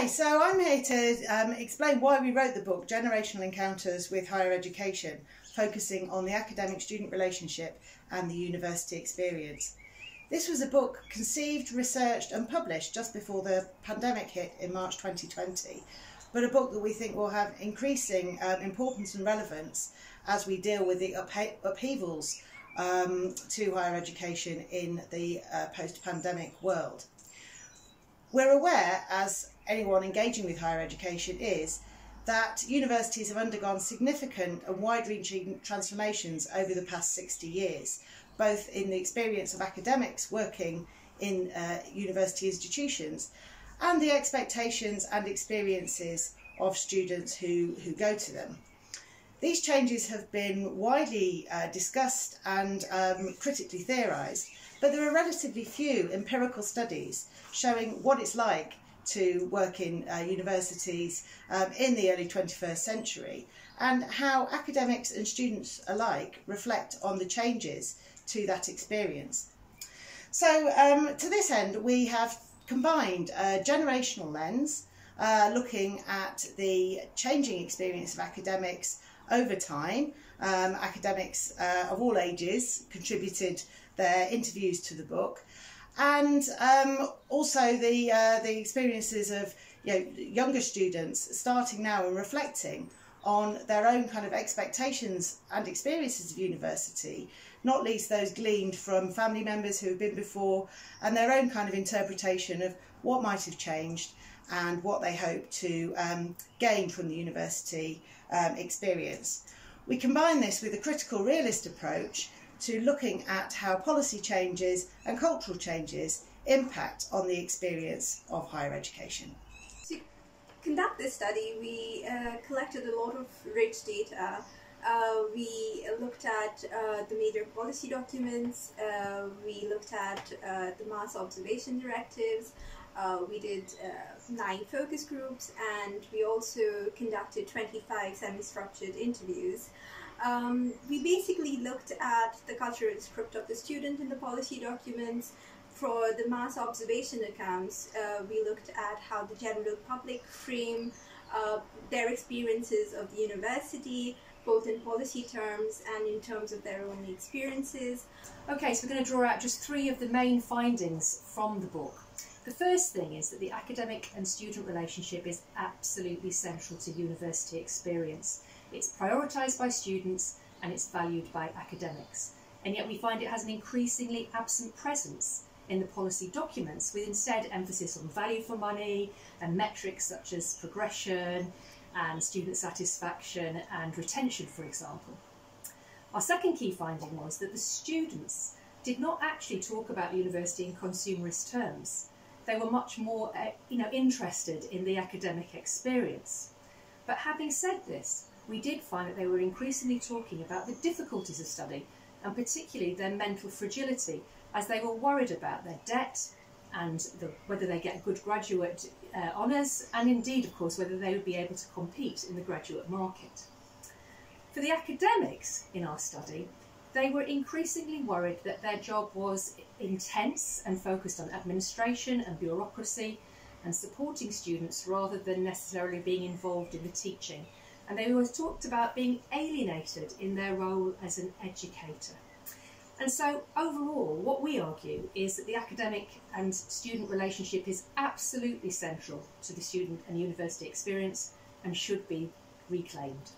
Hi, so I'm here to um, explain why we wrote the book Generational Encounters with Higher Education, focusing on the academic student relationship and the university experience. This was a book conceived, researched, and published just before the pandemic hit in March 2020, but a book that we think will have increasing um, importance and relevance as we deal with the upheavals um, to higher education in the uh, post pandemic world. We're aware, as anyone engaging with higher education is, that universities have undergone significant and wide-reaching transformations over the past 60 years, both in the experience of academics working in uh, university institutions and the expectations and experiences of students who, who go to them. These changes have been widely uh, discussed and um, critically theorised, but there are relatively few empirical studies showing what it's like to work in uh, universities um, in the early 21st century and how academics and students alike reflect on the changes to that experience. So um, to this end we have combined a generational lens uh, looking at the changing experience of academics over time. Um, academics uh, of all ages contributed their interviews to the book and um, also the uh, the experiences of you know, younger students starting now and reflecting on their own kind of expectations and experiences of university, not least those gleaned from family members who have been before and their own kind of interpretation of what might have changed and what they hope to um, gain from the university um, experience. We combine this with a critical realist approach to looking at how policy changes and cultural changes impact on the experience of higher education. To conduct this study, we uh, collected a lot of rich data. Uh, we looked at uh, the major policy documents, uh, we looked at uh, the mass observation directives, uh, we did nine focus groups, and we also conducted 25 semi-structured interviews. Um, we basically looked at the cultural script of the student in the policy documents. For the mass observation accounts, uh, we looked at how the general public frame uh, their experiences of the university, both in policy terms and in terms of their own experiences. Okay, so we're going to draw out just three of the main findings from the book. The first thing is that the academic and student relationship is absolutely central to university experience. It's prioritised by students and it's valued by academics. And yet we find it has an increasingly absent presence in the policy documents with instead emphasis on value for money and metrics such as progression and student satisfaction and retention, for example. Our second key finding was that the students did not actually talk about university in consumerist terms. They were much more uh, you know, interested in the academic experience. But having said this, we did find that they were increasingly talking about the difficulties of study and particularly their mental fragility as they were worried about their debt and the, whether they get good graduate uh, honours and indeed of course whether they would be able to compete in the graduate market. For the academics in our study, they were increasingly worried that their job was intense and focused on administration and bureaucracy and supporting students rather than necessarily being involved in the teaching and they always talked about being alienated in their role as an educator. And so, overall, what we argue is that the academic and student relationship is absolutely central to the student and university experience and should be reclaimed.